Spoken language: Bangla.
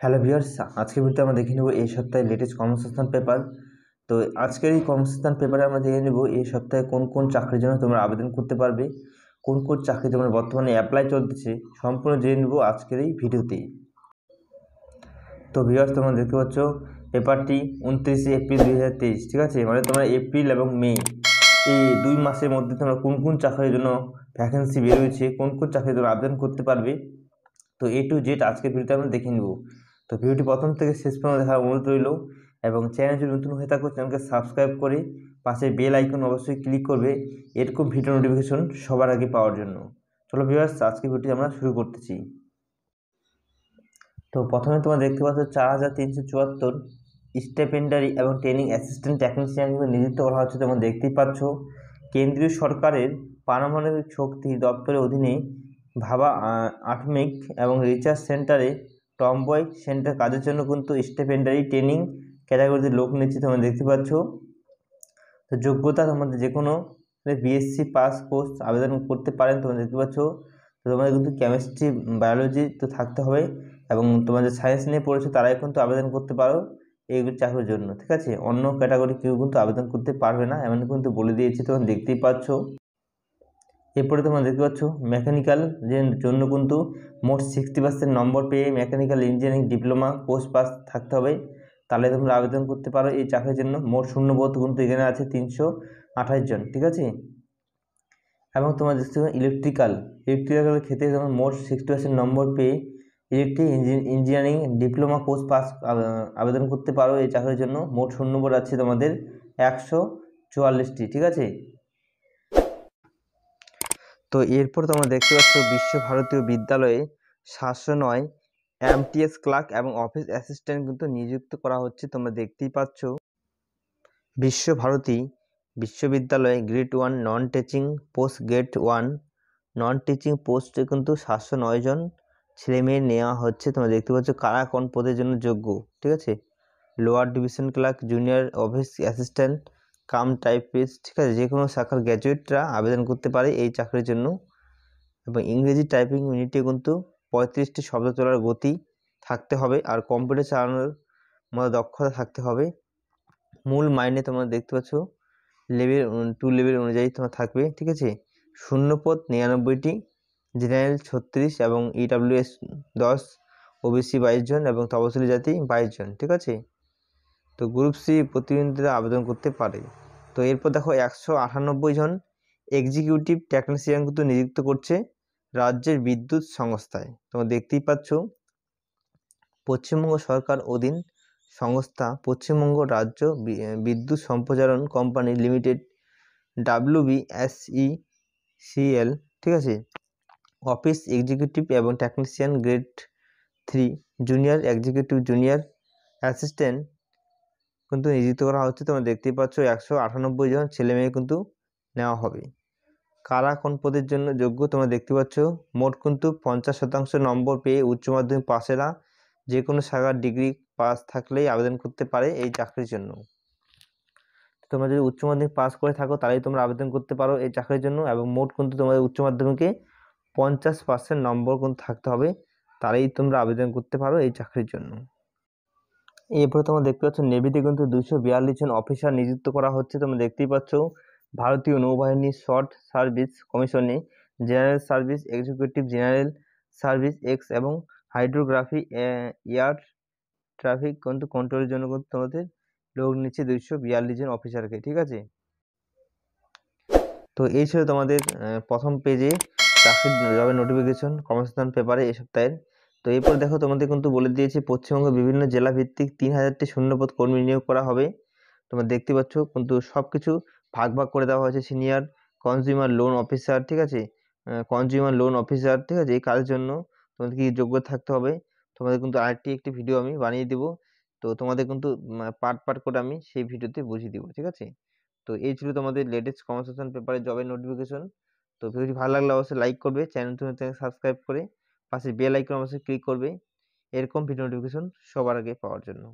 হ্যালো ভিউয়ার্স, আজকের ভিডিওতে আমরা দেখে নেব এই সপ্তাহে লেটেস্ট কর্মসংস্থান পেপার তো আজকের এই কর্মসংস্থান পেপারে আমরা দেখে নেব এই সপ্তাহে কোন কোন চাকরির জন্য তোমরা আবেদন করতে পারবে, কোন কোন চাকরি তোমরা বর্তমানে অ্যাপ্লাই চলতেছে, সম্পূর্ণ জেনে নেব আজকের এই ভিডিওতেই। তো ভিউয়ার্স, তোমরা দেখতে পাচ্ছ পেপারটি উনত্রিশে এপ্রিল দুই হাজার তেইশ, ঠিক আছে? মানে তোমরা এপ্রিল এবং মে, এই দুই মাসের মধ্যে তোমরা কোন কোন চাকরির জন্য ভ্যাকেন্সি বেরোয়েছে, কোন কোন চাকরি তোমরা আবেদন করতে পারবে। তো এ টু জেড আজকের ভিডিওতে আমরা দেখে নেব। তো ভিডিওটি প্রথম থেকে শেষ পর্যন্ত দেখার অনুরোধ রইল এবং চ্যানেল যদি নতুন হয়ে থাকো, চ্যানেলকে সাবস্ক্রাইব করে পাশে বেল আইকন অবশ্যই ক্লিক করবে। এরকম ভিডিও নোটিফিকেশন সবার আগে পাওয়ার জন্য। চলো ভিউয়ার্স আজকে ভিডিওটি আমরা শুরু করতেছি। তো প্রথমে তোমরা দেখতে পাচ্ছ চার হাজার তিনশো চুয়াত্তর স্টেপেন্ডারি এবং ট্রেনিং অ্যাসিস্ট্যান্ট টেকনিশিয়ান নিযুক্ত করা হচ্ছে তোমরা দেখতেই পাচ্ছ। কেন্দ্রীয় সরকারের পারমাণবিক শক্তি দপ্তরের অধীনে ভাবা আটমিক এবং রিসার্চ সেন্টারে টমবয় সেন্টার কাজের জন্য কিন্তু স্টেপেন্ডারি ট্রেনিং ক্যাটাগরিতে লোক নিচ্ছে, তোমরা দেখতে পাচ্ছ। তো যোগ্যতা তোমাদের যে কোনো বিএসসি পাস কোর্স আবেদন করতে পারেন, তোমরা দেখতে পাচ্ছ। তো তোমাদের কিন্তু কেমিস্ট্রি বায়োলজি তো থাকতে হবে এবং তোমাদের সায়েন্স নিয়ে পড়েছো তারাই কিন্তু আবেদন করতে পারো এইগুলো চাকরির জন্য, ঠিক আছে? অন্য ক্যাটাগরি কেউ কিন্তু আবেদন করতে পারবে না এমন কিন্তু বলে দিয়েছি, তোমরা দেখতেই পাচ্ছ। এরপরে তোমরা দেখতে পাচ্ছ মেকানিক্যাল জন্য কিন্তু মোট সিক্সটি পার্সেন্ট নম্বর পেয়ে mechanical engineering diploma course pass থাকতে হবে। তাহলে তোমরা আবেদন করতে পারো এই চাকরির জন্য। মোট শূন্যপদ কিন্তু এখানে আছে তিনশো আঠাশ জন, ঠিক আছে? এবং তোমার দেখতে ইলেকট্রিক্যাল ইলেকট্রিক্যালের ক্ষেত্রে তোমার মোট সিক্সটি পার্সেন্ট নম্বর পেয়ে electric engineering diploma course pass আবেদন করতে পারো এই চাকরির জন্য। মোট শূন্যপদ আছে তোমাদের একশো চুয়াল্লিশটি, ঠিক আছে? তো এরপর তোমরা দেখতে পাচ্ছ বিশ্বভারতীয় বিদ্যালয়ে সাতশো নয় এমটিএস ক্লার্ক এবং অফিস অ্যাসিস্ট্যান্ট কিন্তু নিযুক্ত করা হচ্ছে, তোমরা দেখতেই পাচ্ছ। বিশ্বভারতী বিশ্ববিদ্যালয়ে grade one non teaching post grade one non teaching পোস্টে কিন্তু সাতশো নয় জন ছেলে মেয়ে নেওয়া হচ্ছে। তোমরা দেখতে পাচ্ছ কারা কোন পদের জন্য যোগ্য, ঠিক আছে? Lower division clerk junior office assistant cum typist, ঠিক আছে? যে কোনো শাখার গ্র্যাজুয়েটরা আবেদন করতে পারে এই চাকরির জন্য। এবং ইংরেজি টাইপিং ইউনিটে কিন্তু পঁয়ত্রিশটি শব্দ তোলার গতি থাকতে হবে আর কম্পিউটার চালানোর মতো দক্ষতা থাকতে হবে। মূল মাইনে তোমরা দেখতে পাচ্ছ, লেভেল, টু লেভেল অনুযায়ী তোমার থাকবে, ঠিক আছে? শূন্যপদ নিরানব্বইটি, জেনারেল ছত্রিশ এবং ইডাব্লিউএস দশ ওবিসি বাইশ জন এবং তপশিলি জাতি বাইশ জন, ঠিক আছে? তো গ্রুপ সি প্রতিনিধিরা আবেদন করতে পারে। তো এরপর দেখো একশো আটানব্বই জন এক্সিকিউটিভ টেকনিশিয়ান কিন্তু নিযুক্ত করছে রাজ্যের বিদ্যুৎ সংস্থায়। তোমরা দেখতেই পাচ্ছ, পশ্চিমবঙ্গ সরকার অধীন সংস্থা পশ্চিমবঙ্গ রাজ্য বিদ্যুৎ সম্প্রচারণ company limited, W BSE CL ঠিক আছে? অফিস এক্সিকিউটিভ এবং technician grade three junior executive junior assistant কিন্তু নিযুক্ত করা হচ্ছে তোমরা দেখতেই পাচ্ছ একশো আটানব্বই জন ছেলে মেয়ে কিন্তু নেওয়া হবে। কারা কোন পদের জন্য যোগ্য তোমরা দেখতে পাচ্ছ? মোট কিন্তু পঞ্চাশ শতাংশ নম্বর পেয়ে উচ্চ মাধ্যমিক পাশেরা যে কোনো শাখার ডিগ্রি পাস থাকলেই আবেদন করতে পারে এই চাকরির জন্য। তোমরা যদি উচ্চ মাধ্যমিক পাস করে থাকো তাহলেই তোমরা আবেদন করতে পারো এই চাকরির জন্য এবং মোট কিন্তু তোমাদের উচ্চ মাধ্যমিকে পঞ্চাশ পার্সেন্ট নম্বর কিন্তু থাকতে হবে, তাহলেই তোমরা আবেদন করতে পারো এই চাকরির জন্য। এরপরে তোমরা দেখতে পাচ্ছ, নেভিতে কিন্তু দুশো বিয়াল্লিশ জন অফিসার নিযুক্ত করা হচ্ছে। তোমরা দেখতেই পাচ্ছ, ভারতীয় নৌবাহিনী শর্ট সার্ভিস কমিশনে general service executive general service X এবং হাইড্রোগ্রাফি এয়ার ট্রাফিক কিন্তু কন্ট্রোলের জন্য কিন্তু তোমাদের লোক নিচ্ছে দুইশো বিয়াল্লিশ জন অফিসারকে ঠিক আছে? তো এই ছিল তোমাদের প্রথম পেজে চাকরির জবের নোটিফিকেশন কর্মসংস্থান পেপারে এ সপ্তাহের। তো এরপর দেখো তোমাদের কিন্তু বলে দিয়েছি, পশ্চিমবঙ্গের বিভিন্ন জেলা ভিত্তিক তিন হাজারটি শূন্যপদ কর্মী নিয়োগ করা হবে। তোমরা দেখতে পাচ্ছ কিন্তু সব কিছু ভাগ ভাগ করে দেওয়া হয়েছে সিনিয়র কনজিউমার লোন অফিসার ঠিক আছে? কনজিউমার লোন অফিসার ঠিক আছে? এই কাজের জন্য তোমাদের কি যোগ্য থাকতে হবে? তোমাদের কিন্তু আরেকটি একটি ভিডিও আমি বানিয়ে দেব। তো তোমাদের কিন্তু পার্ট পার্ট করে আমি সেই ভিডিওতে বুঝিয়ে দিব, ঠিক আছে? তো এই ছিল তোমাদের লেটেস্ট কনভারসেশন পেপারে জবের নোটিফিকেশন তো ভিডিওটি ভালো লাগলে অবশ্যই লাইক করবে চ্যানেল সাবস্ক্রাইব করে পাশে বেল আইকন অবশ্যই ক্লিক করবে। এরকম ভিডিও নোটিফিকেশন সবার আগে পাওয়ার জন্য।